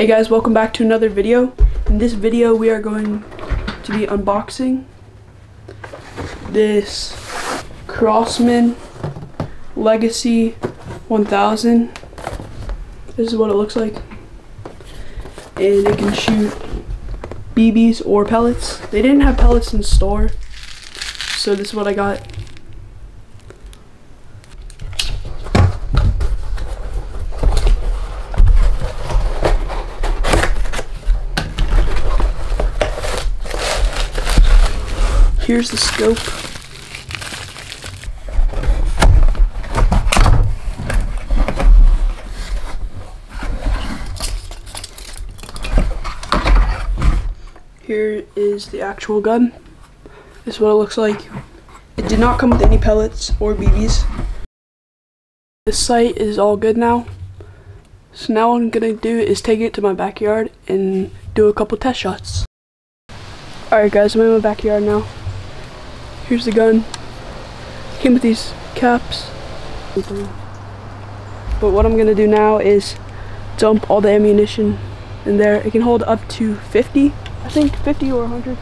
Hey guys, welcome back to another video. In this video, we are going to be unboxing this Crosman Legacy 1000. This is what it looks like. And it can shoot BBs or pellets. They didn't have pellets in store, so this is what I got. Here's the scope. Here is the actual gun. This is what it looks like. It did not come with any pellets or BBs. The sight is all good now. So now what I'm gonna do is take it to my backyard and do a couple test shots. Alright guys, I'm in my backyard now. Here's the gun. Came with these caps. But what I'm gonna do now is dump all the ammunition in there. It can hold up to 50, I think 50 or 100.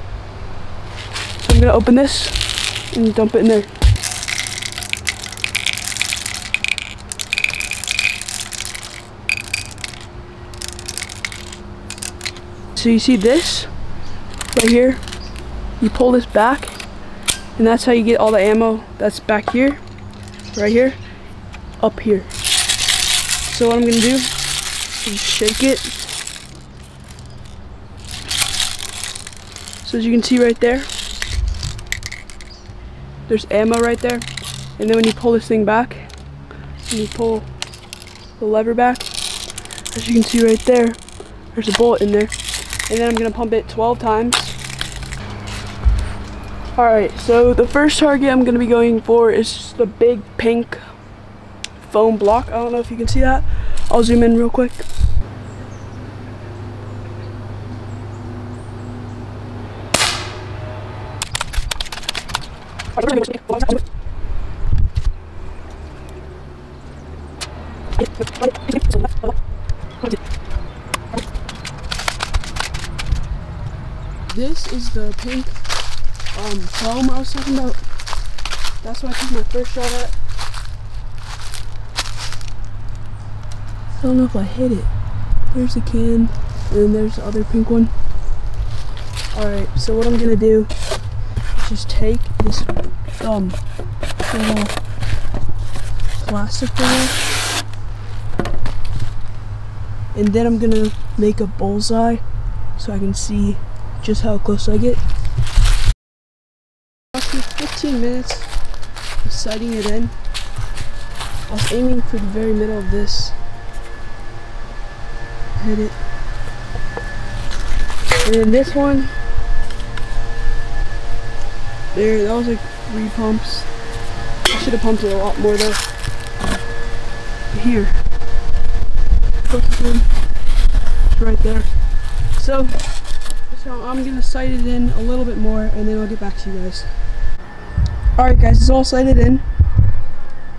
So I'm gonna open this and dump it in there. So you see this right here? You pull this back and that's how you get all the ammo that's back here, right here, up here. So what I'm gonna do is shake it. So as you can see right there, there's ammo right there. And then when you pull this thing back, and you pull the lever back, as you can see right there, there's a bullet in there. And then I'm gonna pump it 12 times Alright, so the first target I'm going to be going for is the big pink foam block. I don't know if you can see that. I'll zoom in real quick. This is the pink um, foam I was talking about. That's what I took my first shot at. I don't know if I hit it. There's the can, and then there's the other pink one. Alright, so what I'm gonna do is just take this um little plastic thing and then I'm gonna make a bullseye so I can see just how close I get. 15 minutes of sighting it in. I was aiming for the very middle of this. Hit it. And then this one, there, that was like three pumps. I should have pumped it a lot more though. Here. Right there. So, so I'm gonna sight it in a little bit more and then I'll get back to you guys. Alright guys, it's all sighted in.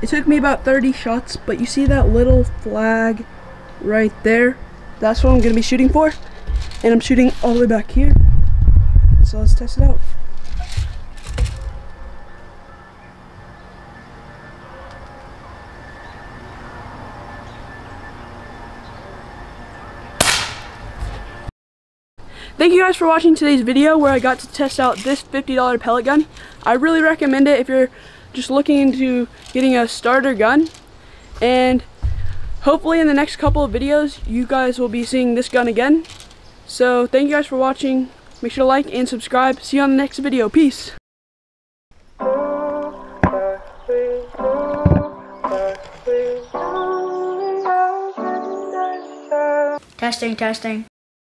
It took me about 30 shots, but you see that little flag right there? That's what I'm going to be shooting for. And I'm shooting all the way back here. So let's test it out. Thank you guys for watching today's video where I got to test out this $50 pellet gun. I really recommend it if you're just looking into getting a starter gun. And hopefully in the next couple of videos, you guys will be seeing this gun again. So thank you guys for watching. Make sure to like and subscribe. See you on the next video. Peace. Testing, testing.